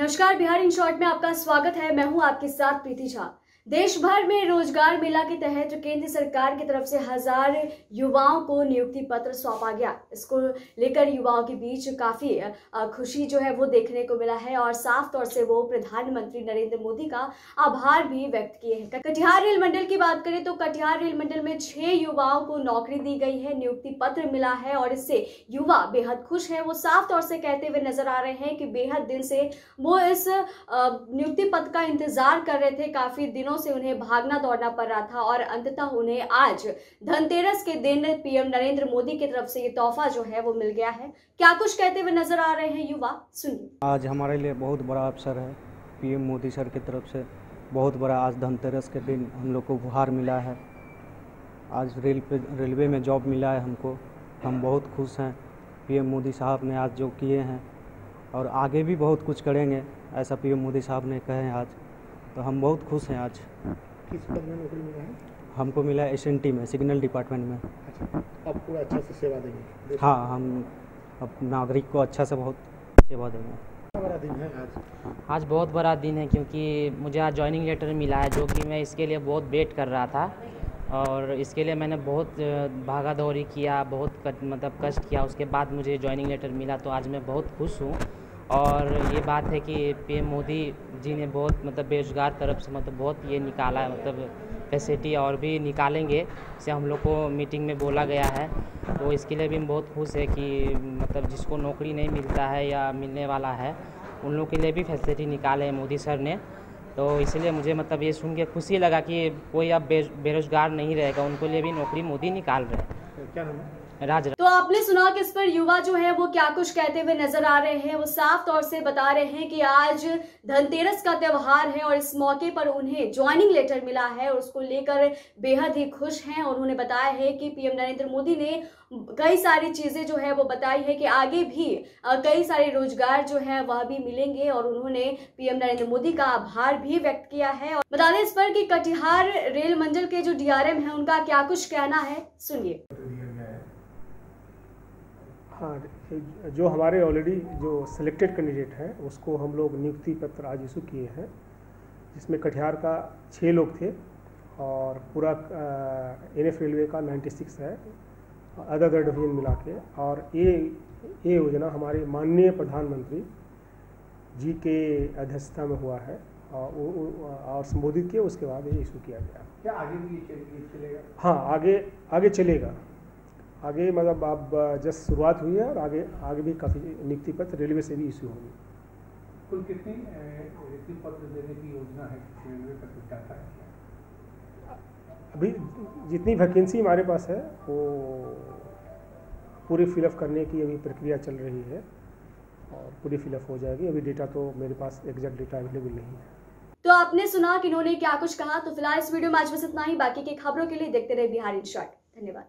नमस्कार Bihar in short में आपका स्वागत है। मैं हूँ आपके साथ प्रीति झा। देश भर में रोज़गार मेला के तहत केंद्र सरकार की तरफ़ से हज़ार युवाओं को नियुक्ति पत्र सौंपा गया। इसको लेकर युवाओं के बीच काफ़ी खुशी जो है वो देखने को मिला है और साफ़ तौर से वो प्रधानमंत्री नरेंद्र मोदी का आभार भी व्यक्त किए हैं। कटिहार रेल मंडल की बात करें तो कटिहार रेल मंडल में छह युवाओं को नौकरी दी गई है, नियुक्ति पत्र मिला है और इससे युवा बेहद खुश है। वो साफ़ तौर से कहते हुए नज़र आ रहे हैं कि बेहद दिन से वो इस नियुक्ति पत्र का इंतज़ार कर रहे थे। काफ़ी दिनों से उन्हें भागना दौड़ना पड़ रहा था और अंततः उन्हें आज धनतेरस के दिन पीएम नरेंद्र मोदी की तरफ़ से ये तोहफा जो है वो मिल गया है। क्या कुछ कहते हुए नज़र आ रहे हैं युवा? सुनिए। आज हमारे लिए बहुत बड़ा अवसर है पीएम मोदी सर की तरफ़ से। बहुत बड़ा आज धनतेरस के दिन हम लोग को उपहार मिला है। आज रेल रेलवे में जॉब मिला है हमको। हम बहुत खुश हैं। पीएम मोदी साहब ने आज जो किए हैं और आगे भी बहुत कुछ करेंगे, ऐसा पीएम मोदी साहब ने कहे आज। तो हम बहुत खुश हैं आज। किस पद में नौकरी मिला है? हमको मिला एस में सिग्नल डिपार्टमेंट में। अच्छा अब पूरा अच्छा से सेवा देंगे? हाँ हम अब नागरिक को अच्छा से बहुत सेवा देंगे। बड़ा दिन है आज? आज बहुत बड़ा दिन है क्योंकि मुझे आज ज्वाइनिंग लेटर मिला है जो कि मैं इसके लिए बहुत वेट कर रहा था। और इसके लिए मैंने बहुत भागा दौड़ी किया बहुत मतलब कष्ट किया। उसके बाद मुझे ज्वाइनिंग लेटर मिला तो आज मैं बहुत खुश हूँ। और ये बात है कि पीएम मोदी जी ने बहुत मतलब बेरोजगार तरफ़ से मतलब बहुत ये निकाला है मतलब फैसिलिटी और भी निकालेंगे से हम लोग को मीटिंग में बोला गया है। तो इसके लिए भी हम बहुत खुश है कि मतलब जिसको नौकरी नहीं मिलता है या मिलने वाला है, उन लोग के लिए भी फैसिलिटी निकाले हैं मोदी सर ने। तो इसलिए मुझे मतलब ये सुन के खुशी लगा कि कोई अब बेरोजगार नहीं रहेगा, उनको लिए भी नौकरी मोदी निकाल रहे हैं। क्या नाम है? राज तो आपने सुना कि इस पर युवा जो है वो क्या कुछ कहते हुए नज़र आ रहे हैं, वो साफ़ तौर से बता रहे हैं कि आज धनतेरस का त्योहार है और इस मौके पर उन्हें ज्वाइनिंग लेटर मिला है और उसको लेकर बेहद ही खुश हैं और उन्होंने बताया है कि पीएम नरेंद्र मोदी ने कई सारी चीज़ें जो है वो बताई है कि आगे भी कई सारे रोज़गार जो है वह भी मिलेंगे और उन्होंने पीएम नरेंद्र मोदी का आभार भी व्यक्त किया है। और बता दें इस पर कि कटिहार रेल मंडल के जो डीआरएम है, उनका क्या कुछ कहना है? सुनिए। हाँ जो हमारे ऑलरेडी जो सिलेक्टेड कैंडिडेट हैं उसको हम लोग नियुक्ति पत्र आज इशू किए हैं जिसमें कटिहार का छः लोग थे और पूरा एन एफ़ रेलवे का 96 है अदर अदर डिवीज़न मिला के। और ये ये योजना हमारे माननीय प्रधानमंत्री जी के अध्यक्षता में हुआ है और और संबोधित किया उसके बाद ये इशू किया गया। क्या आगे भी चलेगा? हाँ आगे आगे चलेगा। आगे मतलब अब जस्ट शुरुआत हुई है और आगे आगे भी काफ़ी नियुक्ति पत्र रेलवे से भी इश्यू होंगे। कुल कितनी नियुक्ति पत्र देने की योजना है रेलवे का कुछ डाटा है? अभी जितनी वैकेंसी हमारे पास है वो पूरी फिलअप करने की अभी प्रक्रिया चल रही है और पूरी फिलअप हो जाएगी। अभी डेटा तो मेरे पास एग्जैक्ट डेटा अवेलेबल नहीं है। तो आपने सुना कि इन्होंने क्या कुछ कहा तो फ़िलहाल इस वीडियो में आज बस इतना ही। बाकी की खबरों के लिए देखते रहे बिहार इन शॉर्ट। धन्यवाद।